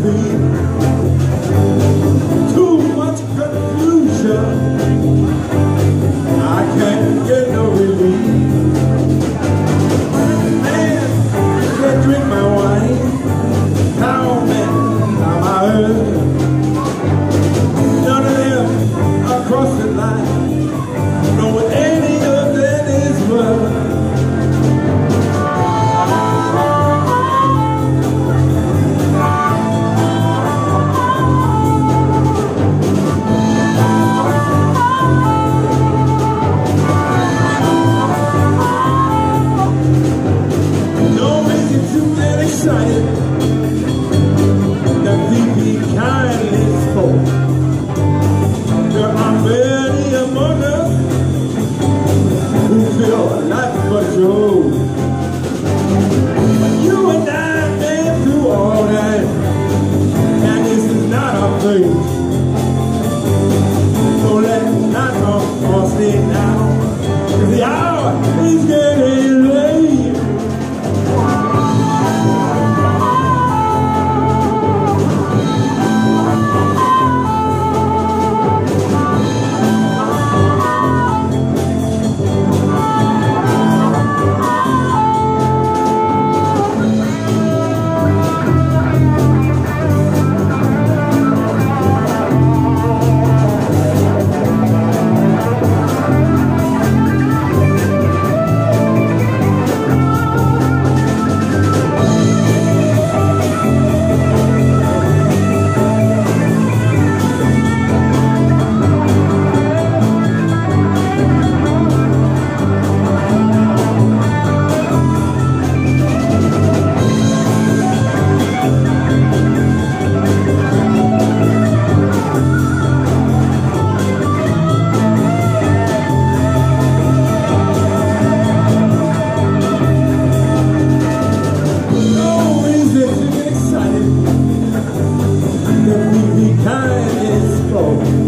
believe. He's getting be kind and slow.